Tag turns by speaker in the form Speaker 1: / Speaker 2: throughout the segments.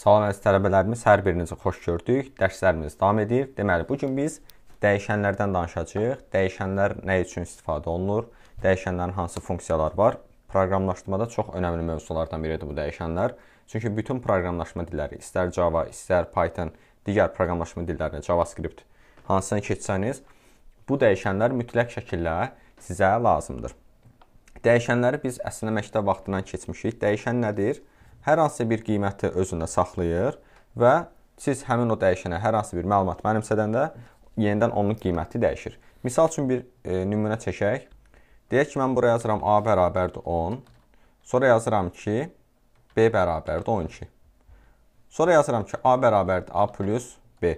Speaker 1: Salam əziz tələbələrimiz, hər birinizi xoş gördük. Dərslərimiz davam edir. Deməli, bu gün biz dəyişənlərdən danışacağıq. Dəyişənlər nə üçün istifadə olunur? Dəyişənlərin hansı funksiyaları var? Proqramlaşdırmada çox önəmli mövzulardan biridir bu dəyişənlər. Çünki bütün proqramlaşma dilləri, istər Java, istər Python, digər proqramlaşma dillərinə JavaScript hansını keçsəniz, bu dəyişənlər mütləq şəkildə sizə lazımdır. Dəyişənləri biz əslində məktəb vaxtından keçmişik. Dəyişən nədir? Hər hansı bir qiyməti özündə saxlayır və siz həmin o dəyişənə hər hansı bir məlumat mənimsədəndə yenidən onun qiyməti dəyişir. Misal üçün bir e, nümunə çəkək. Deyək ki, mən buraya yazıram A bərabərdir 10. Sonra yazıram ki, B bərabərdir 12. Sonra yazıram ki, A bərabərdir A plus B.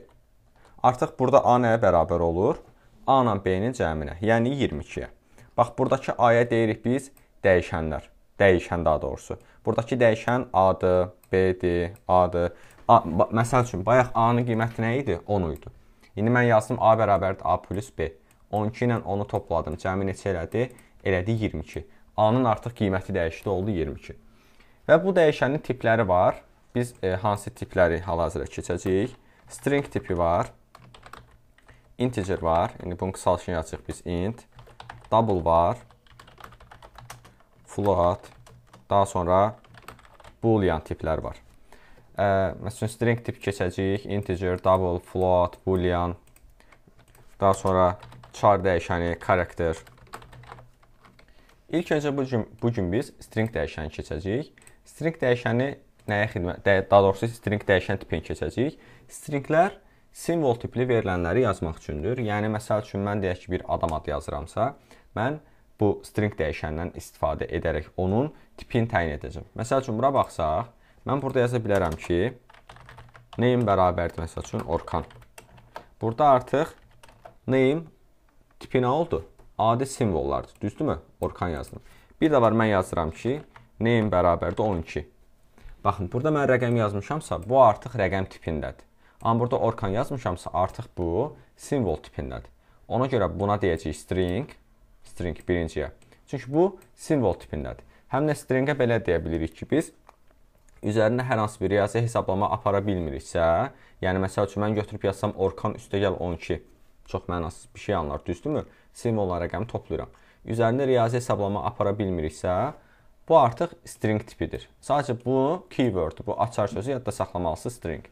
Speaker 1: Artıq burada A nəyə bərabər olur? A ilə B-nin cəminə, yəni 22-yə. Bax, buradakı A-ya deyirik biz dəyişənlər dəyişən daha doğrusu. Buradakı dəyişən A-dır, B-dir, A-dır. A, məsəl üçün bayaq A-nın qiyməti nə idi? 10 idi. İndi mən yazdım A bərabərdir A plus B. 12 ilə onu topladım. Cəmi neçə elədi? Elədi 22. A-nın artıq qiyməti dəyişdi, oldu 22. Və bu dəyişənin tipləri var. Biz e, hansı tipləri hal-hazırda keçəcəyik? String tipi var. Integer var. İndi bunun qısalışını yazırıq biz int. Double var float, daha sonra boolean tiplər var. Ə, məsələn, string tip keçəcəyik, integer, double, float, boolean, daha sonra char dəyişəni, character. İlk öncə bu gün bu gün biz string dəyişəni keçəcəyik. String dəyişəni nəyə xidmət, daha doğrusu string dəyişən tipini keçəcəyik. Stringlər simvol tipli verilənləri yazmaq üçündür. Yəni məsəl üçün mən deyək ki, bir adam adı yazıramsa, mən bu string dəyişənindən istifadə edərək onun tipini təyin edəcəm. Məsəl üçün bura baxsaq, mən burada yaza bilərəm ki, name bərabərdir məsəl üçün Orkan. Burada artıq name tipi nə oldu? Adi simvollardır. Düzdürmü? Orkan yazdım. Bir də var mən yazıram ki, name bərabərdir 12. Baxın, burada mən rəqəm yazmışamsa, bu artıq rəqəm tipindədir. Amma burada Orkan yazmışamsa, artıq bu simvol tipindədir. Ona görə buna deyəcəyik string string birinciyə. Çünki bu simvol tipindədir. Həm də stringə belə deyə bilirik ki, biz üzərində hər hansı bir riyazi hesablama apara bilmiriksə, yəni məsəl üçün mən götürüb yazsam Orkan üstəgəl 12 çox mənasız bir şey anlar, düzdürmü? Simvollar rəqəmi toplayıram. Üzərində riyazi hesablama apara bilmiriksə, bu artıq string tipidir. Sadəcə bu keyword, bu açar sözü yadda saxlamalısınız string.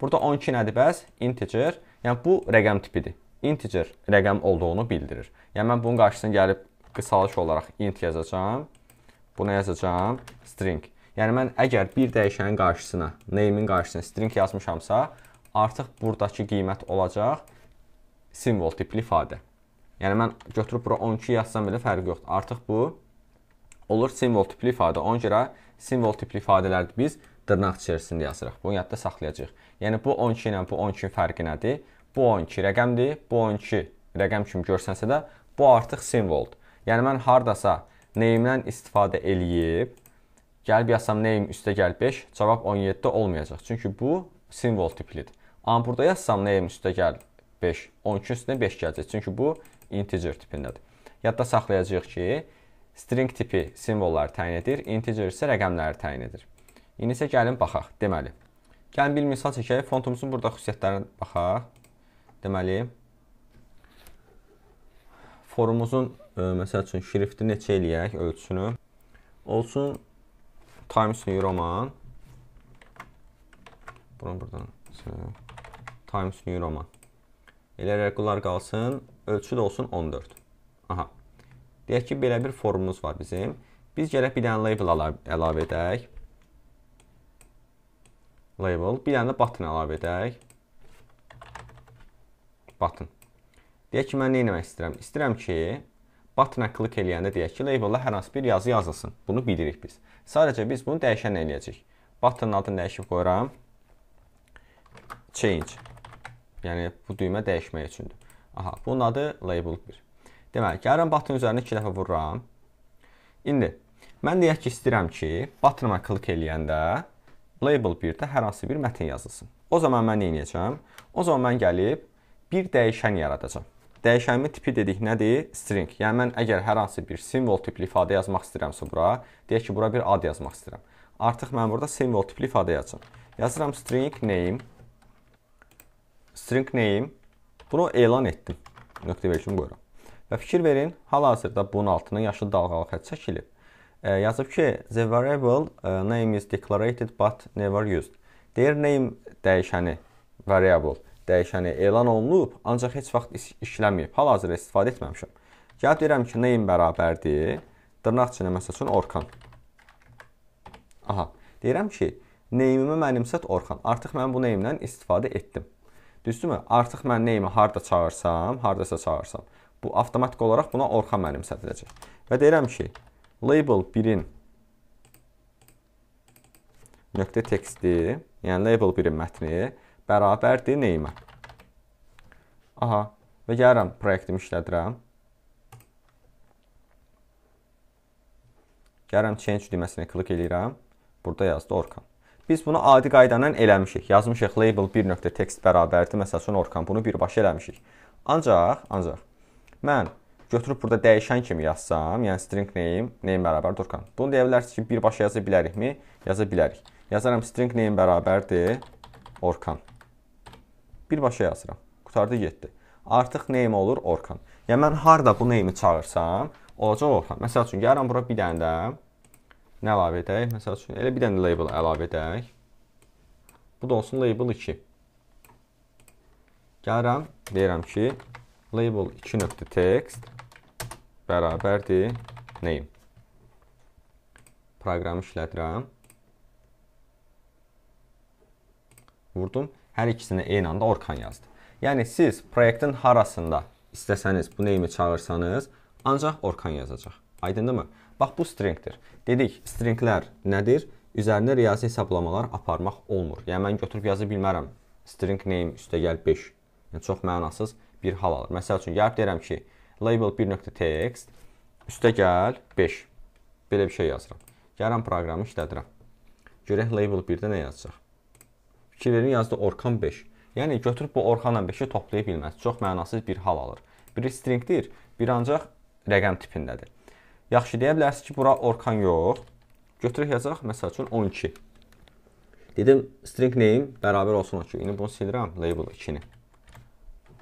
Speaker 1: Burada 12 nədir bəs? Integer. Yəni bu rəqəm tipidir integer rəqəm olduğunu bildirir. Yəni mən bunun qarşısına gəlib qısalış olaraq int yazacağam. Buna yazacağam string. Yəni mən əgər bir dəyişənin qarşısına, name-in qarşısına string yazmışamsa, artıq burdakı qiymət olacaq simvol tipli ifadə. Yəni mən götürüb bura 12 yazsam belə fərqi yoxdur. Artıq bu olur simvol tipli ifadə. Ona görə simvol tipli ifadələri biz dırnaq içərisində yazırıq. Bunu yadda saxlayacağıq. Yəni bu 12 ilə bu 12-in fərqi nədir? Bu 12 rəqəmdir. Bu 12 rəqəm kimi görsənsə də bu artıq simvoldur. Yəni mən hardasa name-dən istifadə eləyib gəlib yazsam name üstə gəl 5, cavab 17 olmayacaq. Çünki bu simvol tiplidir. Amma burada yazsam name üstə gəl 5, 12 üstünə 5 gələcək. Çünki bu integer tipindədir. Yadda saxlayacağıq ki, string tipi simvolları təyin edir, integer isə rəqəmləri təyin edir. İndi isə gəlin baxaq. Deməli, gəlin bir misal çəkək. Fontumuzun burada xüsusiyyətlərinə baxaq. Deməli, forumuzun ə, e, məsəl üçün şrifti neçə eləyək, ölçüsünü olsun Times New Roman. Bunu buradan Times New Roman. Elə regular qalsın, ölçü də olsun 14. Aha. Deyək ki, belə bir forumumuz var bizim. Biz gələk bir dənə label əlavə edək. Label, bir dənə də button əlavə edək button. Deyək ki, mən nə etmək istəyirəm? İstəyirəm ki, button-a klik eləyəndə deyək ki, label-la hər hansı bir yazı yazılsın. Bunu bilirik biz. Sadəcə biz bunu dəyişən eləyəcəyik. Button adını dəyişib qoyuram. Change. Yəni bu düymə dəyişmək üçündür. Aha, bunun adı label 1. Deməli, gəlirəm button üzərinə 2 dəfə vururam. İndi mən deyək ki, istəyirəm ki, button-a klik eləyəndə label 1-də hər hansı bir mətn yazılsın. O zaman mən nə edəcəm? O zaman mən gəlib bir dəyişən yaradacağam. Dəyişənimin tipi dedik nədir? String. Yəni mən əgər hər hansı bir simvol tipli ifadə yazmaq istəyirəmsə bura, deyək ki, bura bir ad yazmaq istəyirəm. Artıq mən burada simvol tipli ifadə yazacağam. Yazıram string name. String name. Bunu elan etdim. Nöqtə verişimi qoyuram. Və fikir verin, hal-hazırda bunun altına yaşıl dalğalı xətt çəkilib. E, yazıb ki, the variable uh, name is declarated but never used. Deyir name dəyişəni variable dəyişəni elan olunub, ancaq heç vaxt iş işləməyib. Hal-hazırda istifadə etməmişəm. Gəlib deyirəm ki, name bərabərdir. Dırnaq içində məsəl üçün Orxan. Aha, deyirəm ki, name-imi mənimsət Orxan. Artıq mən bu name-dən istifadə etdim. Düzdürmü? Artıq mən name-i harda çağırsam, hardasa çağırsam, bu avtomatik olaraq buna Orxan mənimsədiləcək. Və deyirəm ki, label 1-in nöqtə teksti, yəni label 1-in mətni bərabərdir neyimə. Aha, və gəlirəm proyektimi işlədirəm. Gəlirəm change düyməsinə klik eləyirəm. Burada yazdı Orkan. Biz bunu adi qayda ilə eləmişik. Yazmışıq label 1.text bərabərdir məsəl üçün Orkan. Bunu birbaşa eləmişik. Ancaq, ancaq mən götürüb burada dəyişən kimi yazsam, yəni string name, name bərabərdir Orkan. Bunu deyə bilərsiniz ki, birbaşa yaza bilərikmi? Yaza bilərik. Yazaram string name bərabərdir Orkan birbaşa yazıram. Qutardı getdi. Artıq name olur Orkan. Yəni mən harda bu name-i çağırsam, olacaq Orkan. Məsəl üçün gəlirəm bura bir dənə də nə əlavə edək? Məsəl üçün elə bir dənə label əlavə edək. Bu da olsun label 2. Gəlirəm, deyirəm ki, label 2.text bərabərdir name. Proqramı işlədirəm. Vurdum hər ikisini eyni anda Orkan yazdı. Yəni siz proyektin harasında istəsəniz bu name-i çağırsanız, ancaq Orkan yazacaq. Aydındırmı? Bax bu stringdir. Dedik, stringlər nədir? Üzərində riyazi hesablamalar aparmaq olmur. Yəni mən götürüb yaza bilmərəm. String name üstəgəl 5. Yəni çox mənasız bir hal alır. Məsəl üçün gəlib deyirəm ki, label 1.text üstəgəl 5. Belə bir şey yazıram. Gəlirəm proqramı işlədirəm. Görək label 1-də nə yazacaq. Fikirlərin yazdı Orkan 5. Yəni götürüb bu Orxanla 5-i toplaya bilməz. Çox mənasız bir hal alır. Biri stringdir, bir ancaq rəqəm tipindədir. Yaxşı deyə bilərsiniz ki, bura Orkan yox. Götürək yazacaq məsəl üçün 12. Dedim string name bərabər olsun 12. İndi bunu silirəm label 2-ni.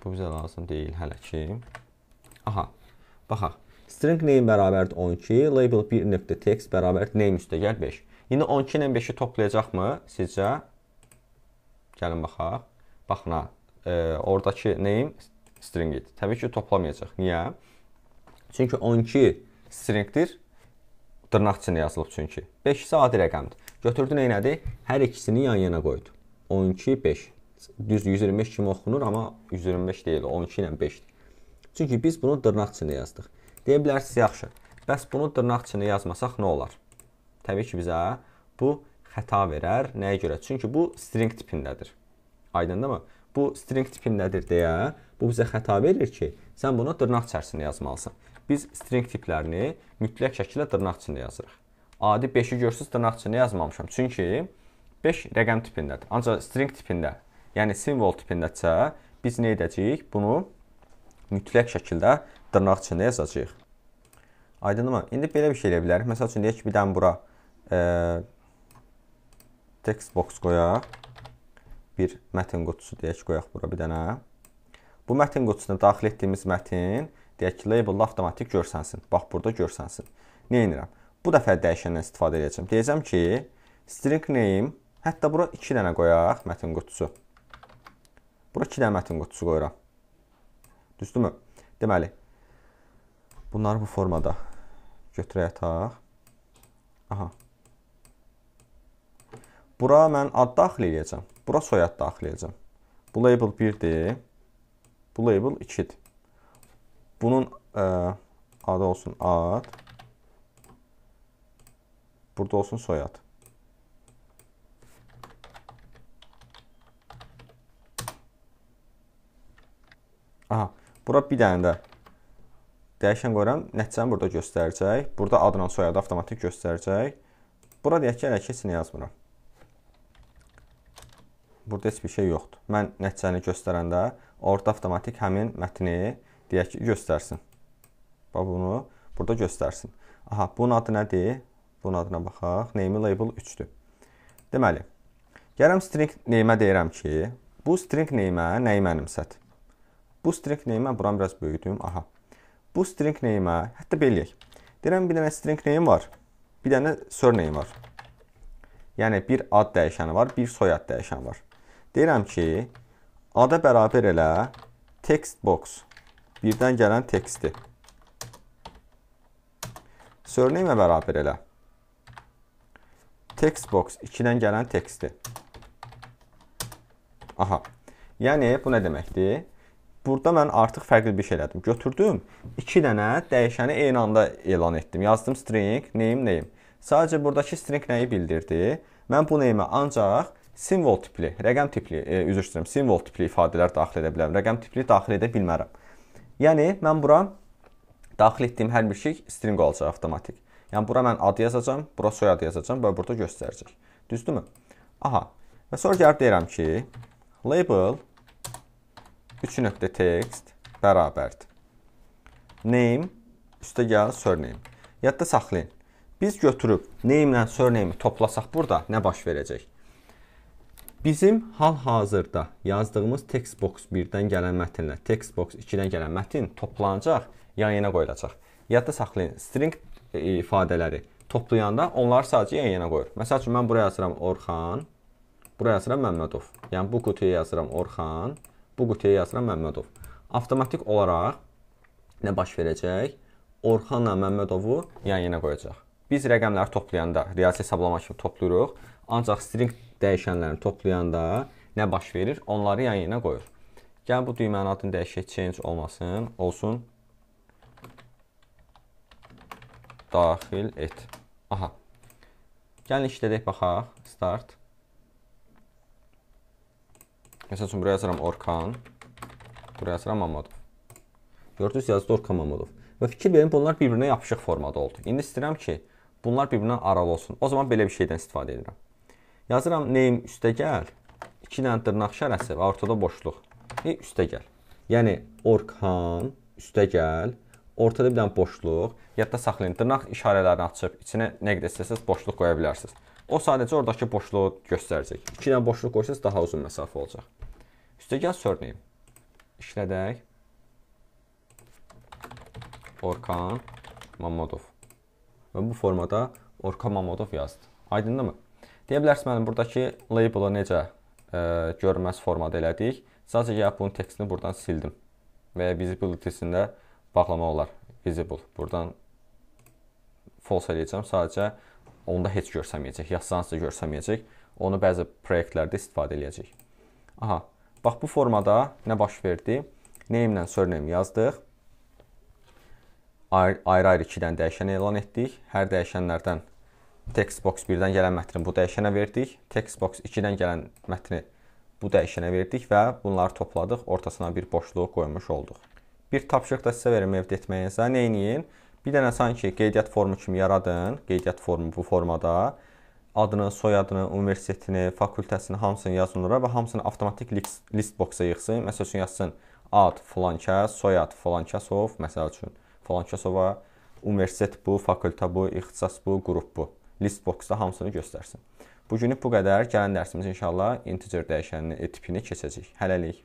Speaker 1: Bu bizə lazım deyil hələ ki. Aha. Baxaq. String name bərabərdir 12, label 1.text bərabərdir name üstəgəl 5. İndi 12 ilə 5-i toplayacaqmı sizcə? Gəlin baxaq. Baxın ha, e, oradakı name string idi. Təbii ki, toplamayacaq. Niyə? Çünki 12 stringdir. Dırnaq içində yazılıb çünki. 5 isə adi rəqəmdir. Götürdü nə elədi? Hər ikisini yan-yana qoydu. 12 5. Düz 125 kimi oxunur, amma 125 deyil, 12 ilə 5-dir. Çünki biz bunu dırnaq içində yazdıq. Deyə bilərsiniz, yaxşı. Bəs bunu dırnaq içində yazmasaq nə olar? Təbii ki, bizə bu xəta verər. Nəyə görə? Çünki bu string tipindədir. Aydındırmı? Bu string tipindədir deyə bu bizə xəta verir ki, sən bunu dırnaq içərisində yazmalısan. Biz string tiplərini mütləq şəkildə dırnaq içində yazırıq. Adi 5-i görsüz dırnaq içində yazmamışam. Çünki 5 rəqəm tipindədir. Ancaq string tipində, yəni simvol tipindəsə biz nə edəcəyik? Bunu mütləq şəkildə dırnaq içində yazacağıq. Aydınmı? İndi belə bir şey eləyə bilərik. Məsəl üçün deyək ki, bir dənə bura e, text box qoyaq. Bir mətn qutusu deyək qoyaq bura bir dənə. Bu mətn qutusuna daxil etdiyimiz mətn deyək ki, label avtomatik görsənsin. Bax burada görsənsin. Nə edirəm? Bu dəfə dəyişəndən istifadə edəcəm. Deyəcəm ki, string name, hətta bura 2 dənə qoyaq mətn qutusu. Bura 2 dənə mətn qutusu qoyuram. Düzdürmü? Deməli, bunları bu formada götürək ataq. Aha. Bura mən ad daxil edəcəm. Bura soyad daxil edəcəm. Bu label 1-dir. Bu label 2-dir. Bunun ə, adı olsun ad. Burada olsun soyad. Aha, bura bir dənə də dəyişən qoyuram. Nəticəni burada göstərəcək. Burada adla soyadı avtomatik göstərəcək. Bura deyək ki, hələ heç nə yazmıram. Burada heç bir şey yoxdur. Mən nəticəni göstərəndə orada avtomatik həmin mətni deyək ki, göstərsin. Bax bunu burada göstərsin. Aha, bunun adı nədir? Bunun adına baxaq. Name label 3-dür. Deməli, Gələm string name-ə deyirəm ki, bu string name-ə nəyi mənimsət? Bu string name-ə buram biraz böyüdüm. Aha. Bu string name-ə hətta belə eləyək. Deyirəm bir dənə string name var. Bir dənə surname var. Yəni bir ad dəyişəni var, bir soyad dəyişəni var. Deyirəm ki, ada bərabər elə text box birdən gələn teksti. Surname-ə bərabər elə text box 2-dən gələn teksti. Aha. Yəni bu nə deməkdir? Burada mən artıq fərqli bir şey elədim. Götürdüm, 2 dənə dəyişəni eyni anda elan etdim. Yazdım string name name. Sadəcə buradakı string nəyi bildirdi? Mən bu name-ə ancaq simvol tipli, rəqəm tipli, e, üzr istəyirəm, simvol tipli ifadələr daxil edə bilərəm. Rəqəm tipli daxil edə bilmərəm. Yəni mən bura daxil etdiyim hər bir şey string olacaq avtomatik. Yəni bura mən ad yazacağam, bura soyadı yazacağam və burada göstərəcək. Düzdürmü? Aha. Və sonra gəlib deyirəm ki, label 3.text bərabərdir. Name üstə gəl surname. Yadda saxlayın. Biz götürüb name ilə surname-i toplasaq burada nə baş verəcək? Bizim hal-hazırda yazdığımız text box 1-dən gələn mətnlə text box 2-dən gələn mətn toplanacaq, yan-yana qoyulacaq. Yadda saxlayın. String ifadələri toplayanda onları sadəcə yan-yana qoyur. Məsəl üçün mən buraya yazıram Orxan, buraya yazıram Məmmədov. Yəni bu qutuya yazıram Orxan, bu qutuya yazıram Məmmədov. Avtomatik olaraq nə baş verəcək? Orxanla Məmmədovu yan-yana qoyacaq. Biz rəqəmləri toplayanda, riyazi hesablama kimi toplayırıq. Ancaq string dəyişənlərini toplayanda nə baş verir? Onları yan-yana qoyur. Gəl bu düymənin adını dəyişək, change olmasın, olsun daxil et. Aha. Gəlin işlədək baxaq. Start. Məsəl üçün buraya yazıram Orkan. Buraya yazıram Mamadov. Gördünüz yazdı Orkan Mamadov. Və fikir verin bunlar bir-birinə yapışıq formada oldu. İndi istəyirəm ki, bunlar bir-birindən aralı olsun. O zaman belə bir şeydən istifadə edirəm. Yazıram name üstə gəl. 2 dənə dırnaq işarəsi və ortada boşluq. E, üstə gəl. Yəni Orkan üstə gəl ortada bir dənə boşluq, yadda saxlayın. Dırnaq işarələrini açıb içinə nə qədər istəsəz boşluq qoya bilərsiniz. O sadəcə oradakı boşluğu göstərəcək. 2 dənə boşluq qoysaz daha uzun məsafə olacaq. Üstəgəl surname. İşlədək. Orkan Mamadov. Və bu formada Orkan Mamadov yazdı. Aydındırmı? Deyə bilərsiniz mənim buradakı label-ı necə ə, görünməz formada elədik. Sadəcə gəlib bunun tekstini buradan sildim. Və visibility-sində bağlamaq olar. Visible. Buradan false eləyəcəm. Sadəcə onda heç görsəməyəcək. Yazsanız da görsəməyəcək. Onu bəzi proyektlərdə istifadə eləyəcək. Aha. Bax bu formada nə baş verdi? Name ilə surname yazdıq. Ayrı-ayrı 2 dənə dəyişən elan etdik. Hər dəyişənlərdən text box 1-dən gələn mətni bu dəyişənə verdik. Text box 2-dən gələn mətni bu dəyişənə verdik və bunları topladıq, ortasına bir boşluq qoymuş olduq bir tapşırıq da sizə verim evdə etməyinizə. Nə eləyin? Bir dənə sanki qeydiyyat formu kimi yaradın. Qeydiyyat formu bu formada. Adını, soyadını, universitetini, fakültəsini hamısını yazın ora və hamısını avtomatik list, list boxa yığsın. Məsəl üçün yazsın ad filankəs, soyad filankəsov, məsəl üçün filankəsova, universitet bu, fakültə bu, ixtisas bu, qrup bu. List boxda hamısını göstərsin. Bu günlük bu qədər. Gələn dərsimiz inşallah integer dəyişəninin tipini keçəcək. Hələlik.